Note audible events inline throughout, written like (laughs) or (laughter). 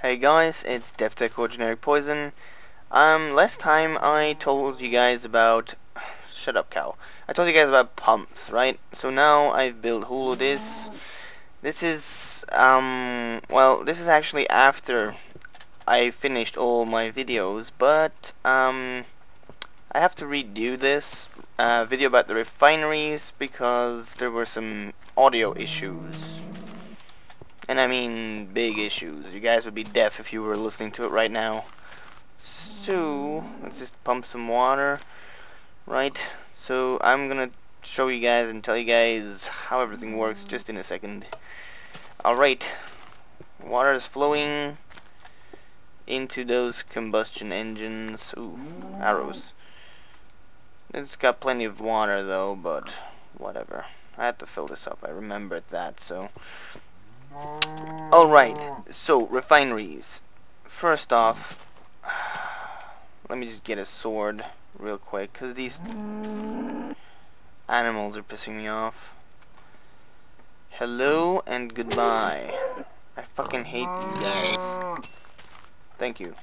Hey guys, it's DeathTech or Generic Poison. Um, last time I told you guys about... (sighs) Shut up, cow. I told you guys about pumps, right? So now I've built Hulu this. This is, um, well, this is actually after I finished all my videos, but, um, I have to redo this uh, video about the refineries because there were some audio issues. And I mean big issues. You guys would be deaf if you were listening to it right now. So, let's just pump some water. Right, so I'm gonna show you guys and tell you guys how everything works just in a second. Alright, water is flowing into those combustion engines. Ooh, arrows. It's got plenty of water though, but whatever. I had to fill this up. I remembered that, so Alright, so refineries. First off, (sighs) let me just get a sword real quick, because these animals are pissing me off. Hello and goodbye. I fucking hate you guys. Thank you.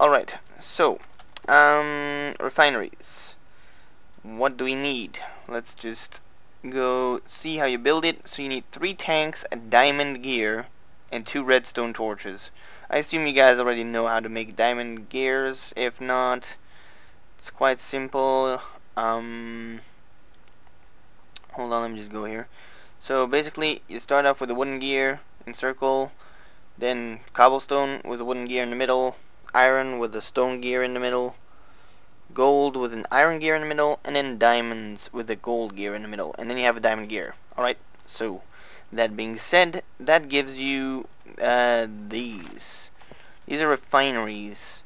Alright, so, um, refineries. What do we need? Let's just go see how you build it. So you need three tanks, a diamond gear, and two redstone torches. I assume you guys already know how to make diamond gears. If not, it's quite simple. Um, hold on, let me just go here. So basically, you start off with a wooden gear in circle, then cobblestone with a wooden gear in the middle, iron with a stone gear in the middle, gold with an iron gear in the middle, and then diamonds with a gold gear in the middle, and then you have a diamond gear. Alright, so that being said, that gives you uh, these. These are refineries.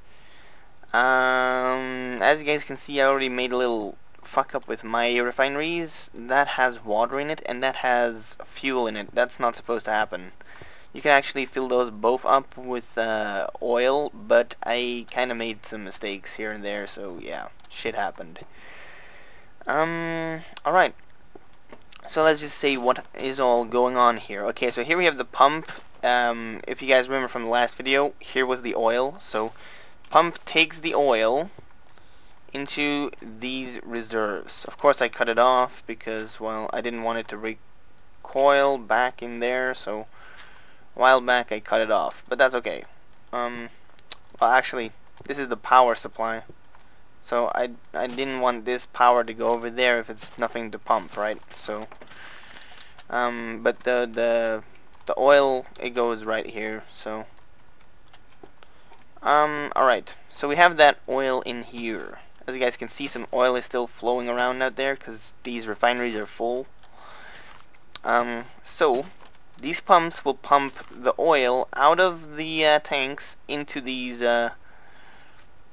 Um, as you guys can see, I already made a little fuck up with my refineries. That has water in it, and that has fuel in it. That's not supposed to happen. You can actually fill those both up with uh, oil, but I kind of made some mistakes here and there, so yeah, shit happened. Um, alright. So let's just see what is all going on here. Okay, so here we have the pump. Um, if you guys remember from the last video, here was the oil. So, pump takes the oil into these reserves. Of course I cut it off because, well, I didn't want it to recoil back in there, so a while back I cut it off, but that's okay. Um, well actually, this is the power supply. So I, I didn't want this power to go over there if it's nothing to pump, right? So, um, but the, the, the oil, it goes right here, so. Um, alright, so we have that oil in here. As you guys can see, some oil is still flowing around out there because these refineries are full. Um, so, these pumps will pump the oil out of the uh, tanks into these uh,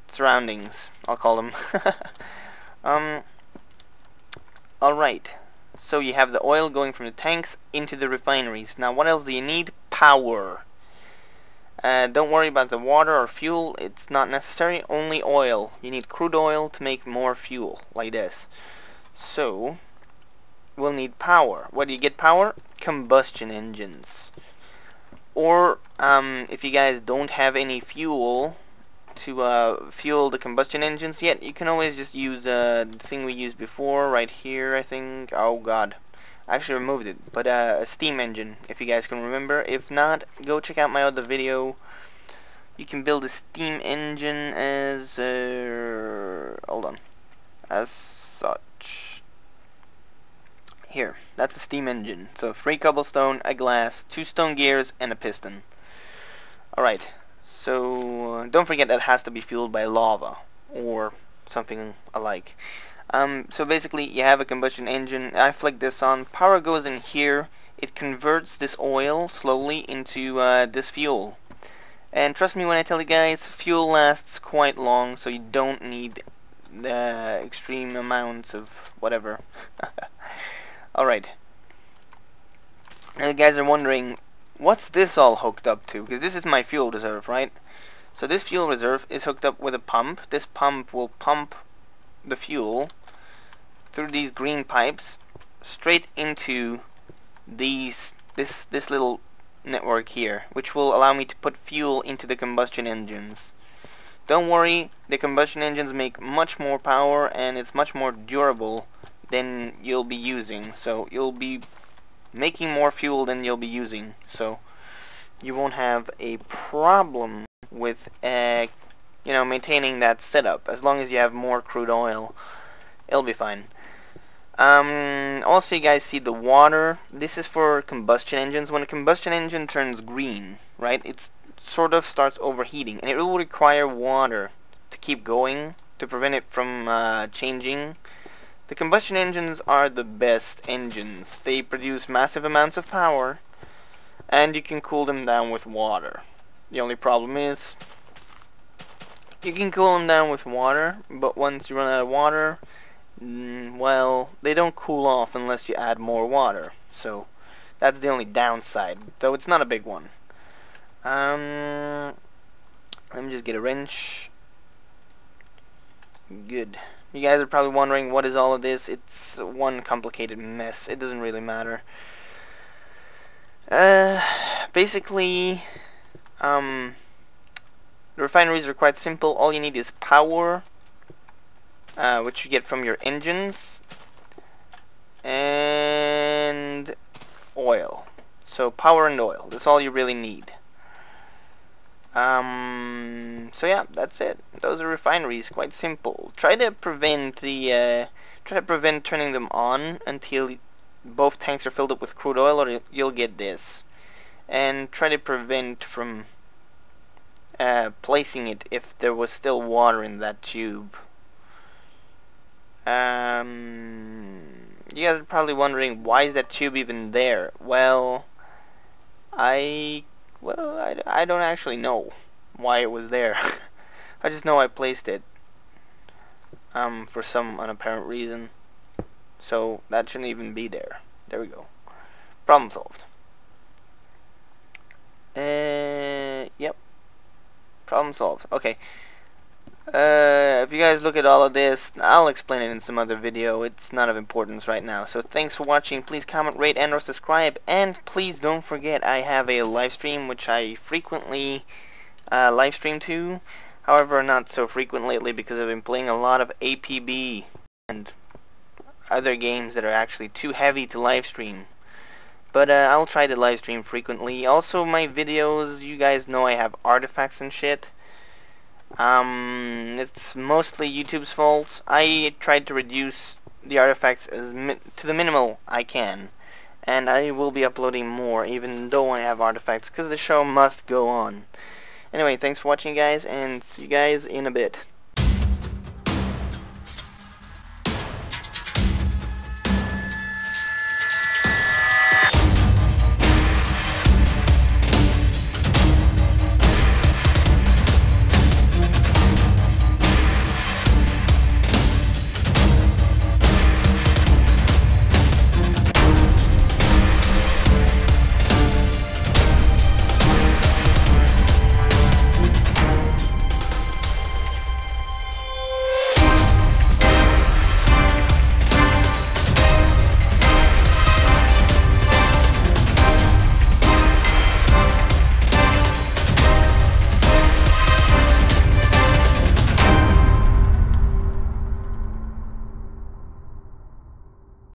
surroundings, I'll call them. (laughs) um, Alright, so you have the oil going from the tanks into the refineries. Now what else do you need? Power. Uh, don't worry about the water or fuel, it's not necessary, only oil. You need crude oil to make more fuel, like this. So, we'll need power. Where do you get power? Combustion engines. Or, um, if you guys don't have any fuel to uh, fuel the combustion engines yet, you can always just use uh, the thing we used before, right here, I think. Oh god. I actually removed it. But uh, a steam engine, if you guys can remember. If not, go check out my other video. You can build a steam engine as... Uh, hold on. As such. Here, that's a steam engine. So three cobblestone, a glass, two stone gears, and a piston. Alright, so uh, don't forget that has to be fueled by lava, or something alike. Um, so basically, you have a combustion engine. I flick this on. Power goes in here. It converts this oil slowly into uh, this fuel. And trust me when I tell you guys, fuel lasts quite long, so you don't need the extreme amounts of whatever. (laughs) Alright. Now you guys are wondering, what's this all hooked up to? Because this is my fuel reserve, right? So this fuel reserve is hooked up with a pump. This pump will pump the fuel through these green pipes straight into these this this little network here, which will allow me to put fuel into the combustion engines. Don't worry, the combustion engines make much more power and it's much more durable than you'll be using. So you'll be making more fuel than you'll be using. So you won't have a problem with uh, you know maintaining that setup. As long as you have more crude oil it'll be fine. Um, also you guys see the water. This is for combustion engines. When a combustion engine turns green right it sort of starts overheating and it will require water to keep going to prevent it from uh, changing the combustion engines are the best engines they produce massive amounts of power and you can cool them down with water the only problem is you can cool them down with water, but once you run out of water, mm, well, they don't cool off unless you add more water. So that's the only downside, though it's not a big one. Um, let me just get a wrench. Good. You guys are probably wondering what is all of this. It's one complicated mess. It doesn't really matter. Uh, basically, um, the refineries are quite simple. All you need is power, uh, which you get from your engines, and oil. So power and oil. That's all you really need. Um, so yeah, that's it. Those are refineries. Quite simple. Try to prevent the uh, try to prevent turning them on until both tanks are filled up with crude oil, or you'll get this. And try to prevent from uh, placing it if there was still water in that tube. Um, you guys are probably wondering why is that tube even there? Well, I well I, I don't actually know why it was there. (laughs) I just know I placed it um for some unapparent reason. So that shouldn't even be there. There we go. Problem solved. Uh, yep. Problem solved. Okay. Uh, if you guys look at all of this, I'll explain it in some other video. It's not of importance right now. So thanks for watching. Please comment, rate, and or subscribe. And please don't forget I have a live stream which I frequently uh, live stream to. However, not so frequent lately because I've been playing a lot of APB and other games that are actually too heavy to live stream. But uh, I'll try to live stream frequently. Also, my videos, you guys know I have artifacts and shit. Um, it's mostly YouTube's fault. I tried to reduce the artifacts as to the minimal I can. And I will be uploading more, even though I have artifacts, because the show must go on. Anyway, thanks for watching, guys, and see you guys in a bit.